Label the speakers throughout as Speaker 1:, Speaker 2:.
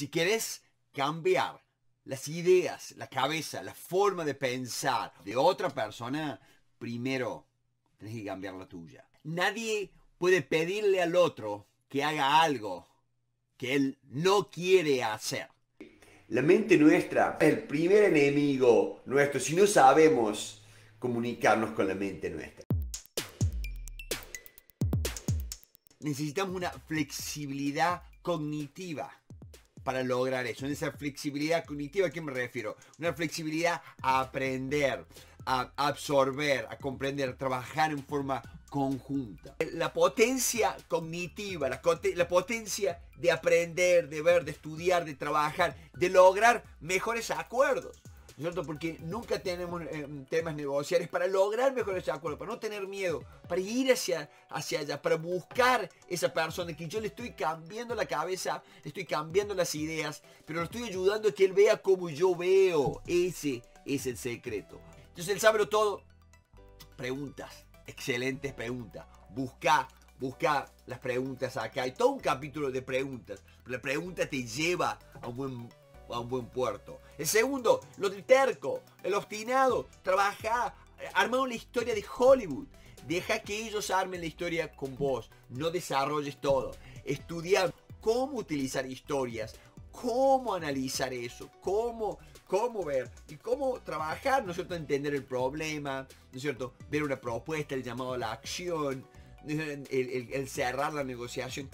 Speaker 1: Si querés cambiar las ideas, la cabeza, la forma de pensar de otra persona, primero tenés que cambiar la tuya. Nadie puede pedirle al otro que haga algo que él no quiere hacer.
Speaker 2: La mente nuestra es el primer enemigo nuestro si no sabemos comunicarnos con la mente nuestra.
Speaker 1: Necesitamos una flexibilidad cognitiva para lograr eso. En esa flexibilidad cognitiva, ¿a qué me refiero? Una flexibilidad a aprender, a absorber, a comprender, a trabajar en forma conjunta. La potencia cognitiva, la, la, potencia de aprender, de ver, de estudiar, de trabajar, de lograr mejores acuerdos. ¿Cierto? Porque nunca tenemos eh, temas negociables para lograr mejores acuerdos, para no tener miedo, para ir hacia, hacia allá, para buscar esa persona que yo le estoy cambiando la cabeza, le estoy cambiando las ideas, pero lo estoy ayudando a que él vea como yo veo. Ese es el secreto. Entonces él sabe todo. Preguntas, excelentes preguntas. Busca, busca las preguntas acá. Hay todo un capítulo de preguntas. La pregunta te lleva a un buen a un buen puerto. El segundo, lo terco, el obstinado, trabaja, arma una historia de Hollywood. Deja que ellos armen la historia con vos. No desarrolles todo. Estudiar cómo utilizar historias, cómo analizar eso, cómo, cómo ver y cómo trabajar, ¿no es cierto? Entender el problema, ¿no es cierto? Ver una propuesta, el llamado a la acción, el cerrar la negociación.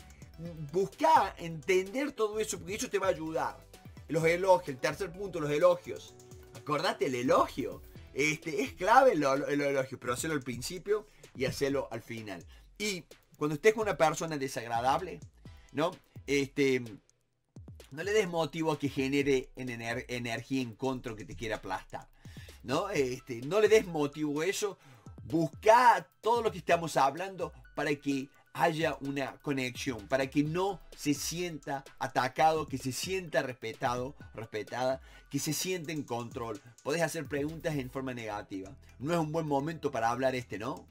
Speaker 1: Busca entender todo eso porque eso te va a ayudar los elogios, el tercer punto, los elogios. Acordate, el elogio. Este, es clave el, elogio, pero hacerlo al principio y hacerlo al final. Y cuando estés con una persona desagradable, ¿no? Este, no le des motivo a que genere energía en contra que te quiera aplastar. ¿No? Este, no le des motivo a eso. Busca todo lo que estamos hablando para que haya una conexión, para que no se sienta atacado, que se sienta respetado, respetada, que se sienta en control. Podés hacer preguntas en forma negativa. No es un buen momento para hablar este, ¿no?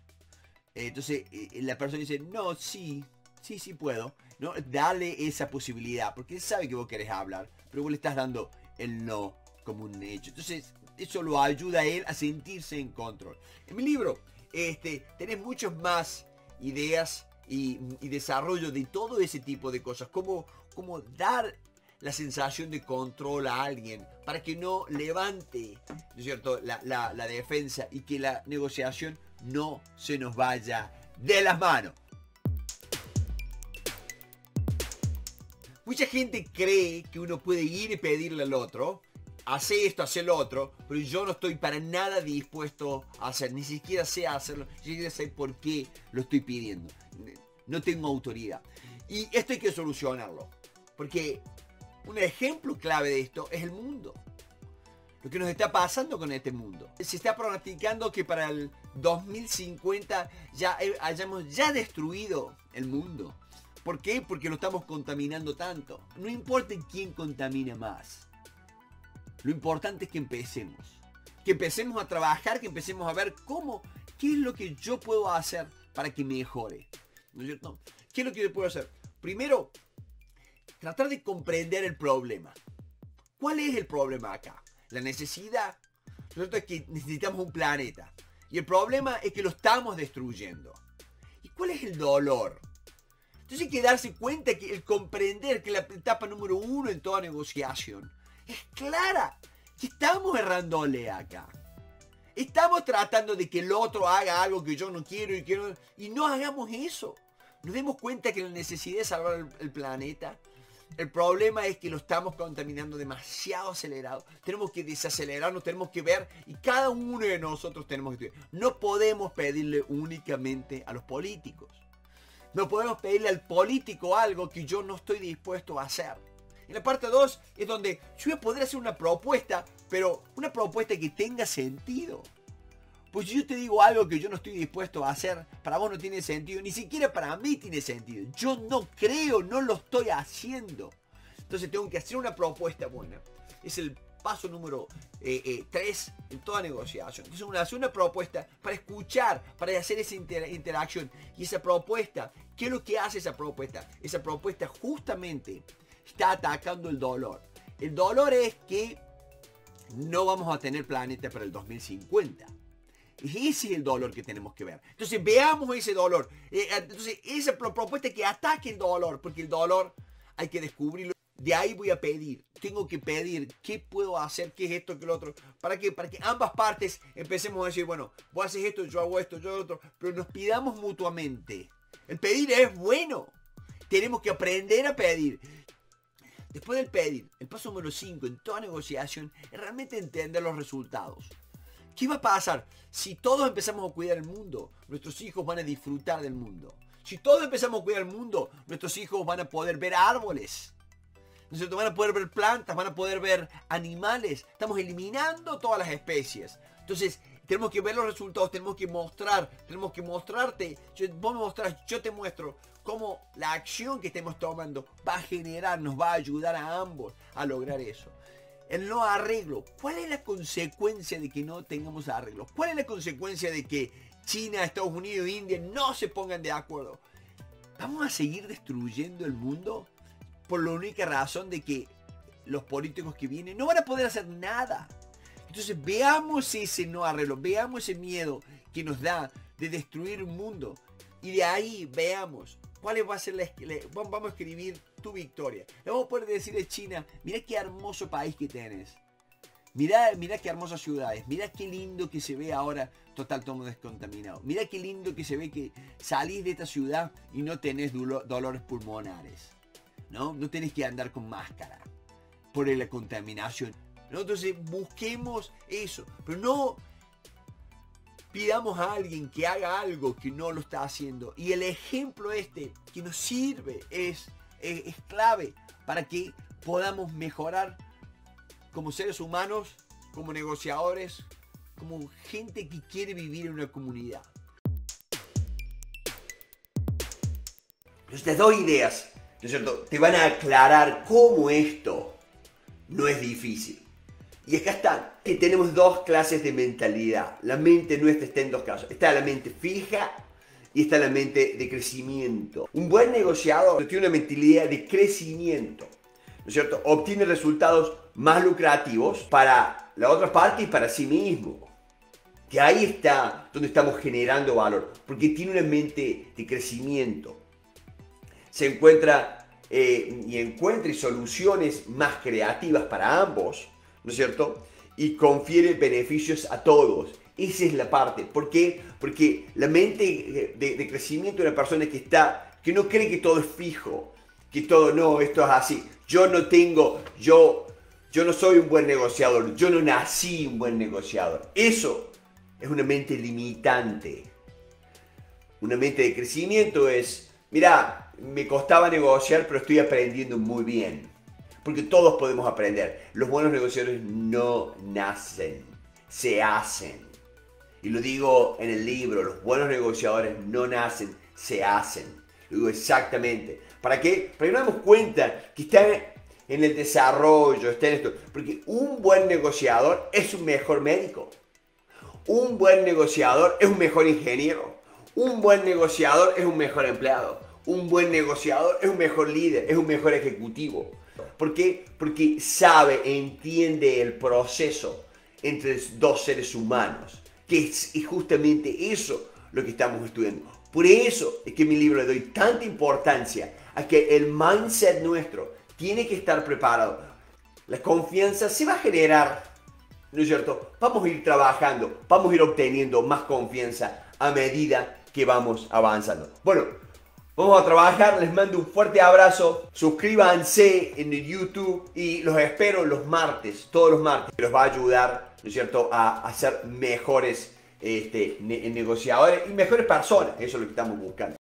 Speaker 1: Entonces eh, la persona dice, no, sí, sí, sí puedo. ¿no? Dale esa posibilidad, porque él sabe que vos querés hablar, pero vos le estás dando el no como un hecho. Entonces eso lo ayuda a él a sentirse en control. En mi libro este, tenés muchas más ideas y, desarrollo de todo ese tipo de cosas. Como, como dar la sensación de control a alguien para que no levante ¿no es cierto? La, la, defensa y que la negociación no se nos vaya de las manos. Mucha gente cree que uno puede ir y pedirle al otro, hace esto, hace lo otro, pero yo no estoy para nada dispuesto a hacer, ni siquiera sé hacerlo, ni siquiera sé por qué lo estoy pidiendo no tengo autoridad. Y esto hay que solucionarlo. Porque un ejemplo clave de esto es el mundo. Lo que nos está pasando con este mundo. Se está pronosticando que para el 2050 ya hayamos ya destruido el mundo. ¿Por qué? Porque lo estamos contaminando tanto. No importa quién contamina más. Lo importante es que empecemos. Que empecemos a trabajar, que empecemos a ver cómo, qué es lo que yo puedo hacer para que mejore. ¿No? ¿Qué es lo que yo puedo hacer? Primero, tratar de comprender el problema. ¿Cuál es el problema acá? La necesidad, ¿no que necesitamos un planeta. Y el problema es que lo estamos destruyendo. ¿Y cuál es el dolor? Entonces hay que darse cuenta que el comprender que la etapa número uno en toda negociación es clara. Que estamos errándole acá. Estamos tratando de que el otro haga algo que yo no quiero y, quiero, y no hagamos eso nos demos cuenta que la necesidad de salvar el, planeta, el problema es que lo estamos contaminando demasiado acelerado. Tenemos que desacelerarnos, tenemos que ver y cada uno de nosotros tenemos que No podemos pedirle únicamente a los políticos. No podemos pedirle al político algo que yo no estoy dispuesto a hacer. En la parte 2 es donde yo voy a poder hacer una propuesta, pero una propuesta que tenga sentido. Pues si yo te digo algo que yo no estoy dispuesto a hacer, para vos no tiene sentido, ni siquiera para mí tiene sentido. Yo no creo, no lo estoy haciendo. Entonces tengo que hacer una propuesta buena. Es el paso número 3 eh, eh, en toda negociación. Entonces uno hace una propuesta para escuchar, para hacer esa interacción. Y esa propuesta, ¿qué es lo que hace esa propuesta? Esa propuesta justamente está atacando el dolor. El dolor es que no vamos a tener planeta para el 2050. Ese es el dolor que tenemos que ver. Entonces veamos ese dolor. Eh, entonces esa propuesta es que ataque el dolor, porque el dolor hay que descubrirlo. De ahí voy a pedir, tengo que pedir qué puedo hacer, qué es esto, qué es lo otro. ¿Para que Para que ambas partes empecemos a decir, bueno, vos haces esto, yo hago esto, yo hago otro. Pero nos pidamos mutuamente. El pedir es bueno. Tenemos que aprender a pedir. Después del pedir, el paso número 5 en toda negociación es realmente entender los resultados. ¿Qué va a pasar? Si todos empezamos a cuidar el mundo, nuestros hijos van a disfrutar del mundo. Si todos empezamos a cuidar el mundo, nuestros hijos van a poder ver árboles. ¿No Van a poder ver plantas, van a poder ver animales. Estamos eliminando todas las especies. Entonces, tenemos que ver los resultados, tenemos que mostrar, tenemos que mostrarte. Yo, vos me mostrás, yo te muestro cómo la acción que estemos tomando va a generar, nos va a ayudar a ambos a lograr eso. El no arreglo. ¿Cuál es la consecuencia de que no tengamos arreglo? ¿Cuál es la consecuencia de que China, Estados Unidos India no se pongan de acuerdo? ¿Vamos a seguir destruyendo el mundo por la única razón de que los políticos que vienen no van a poder hacer nada? Entonces veamos ese no arreglo, veamos ese miedo que nos da de destruir un mundo. Y de ahí veamos cuál va a ser la, vamos a escribir tu victoria. Le vamos a poder decir a China, mira qué hermoso país que tienes. Mira, mira qué hermosas ciudades. Mira qué lindo que se ve ahora total tomo descontaminado. Mira qué lindo que se ve que salís de esta ciudad y no tenés dolores pulmonares. ¿No? No tenés que andar con máscara por la contaminación. Entonces busquemos eso, pero no pidamos a alguien que haga algo que no lo está haciendo. Y el ejemplo este que nos sirve es, es, clave para que podamos mejorar como seres humanos, como negociadores, como gente que quiere vivir en una comunidad.
Speaker 2: Pues te doy ideas. Te van a aclarar cómo esto no es difícil. Y acá está, que tenemos dos clases de mentalidad. La mente nuestra está en dos casos. Está la mente fija y está la mente de crecimiento. Un buen negociador tiene una mentalidad de crecimiento, ¿no es cierto? Obtiene resultados más lucrativos para la otra parte y para sí mismo. Que ahí está donde estamos generando valor, porque tiene una mente de crecimiento. Se encuentra eh, y encuentra soluciones más creativas para ambos ¿no es cierto? Y confiere beneficios a todos. Esa es la parte. ¿Por qué? Porque la mente de, crecimiento de una persona que está, que no cree que todo es fijo, que todo no, esto es así. Yo no tengo, yo, yo no soy un buen negociador, yo no nací un buen negociador. Eso es una mente limitante. Una mente de crecimiento es, mira, me costaba negociar, pero estoy aprendiendo muy bien porque todos podemos aprender. Los buenos negociadores no nacen, se hacen. Y lo digo en el libro, los buenos negociadores no nacen, se hacen. Lo digo exactamente. ¿Para qué? Para que nos damos cuenta que está en el desarrollo, está en esto. Porque un buen negociador es un mejor médico. Un buen negociador es un mejor ingeniero. Un buen negociador es un mejor empleado. Un buen negociador es un mejor líder, es un mejor ejecutivo. ¿Por qué? Porque sabe, entiende el proceso entre dos seres humanos, que es, justamente eso lo que estamos estudiando. Por eso es que en mi libro le doy tanta importancia a que el mindset nuestro tiene que estar preparado. La confianza se va a generar, ¿no es cierto? Vamos a ir trabajando, vamos a ir obteniendo más confianza a medida que vamos avanzando. Bueno, Vamos a trabajar, les mando un fuerte abrazo, suscríbanse en YouTube y los espero los martes, todos los martes, que los va a ayudar, ¿no es cierto?, a, ser mejores este, negociadores y mejores personas, eso es lo que estamos buscando.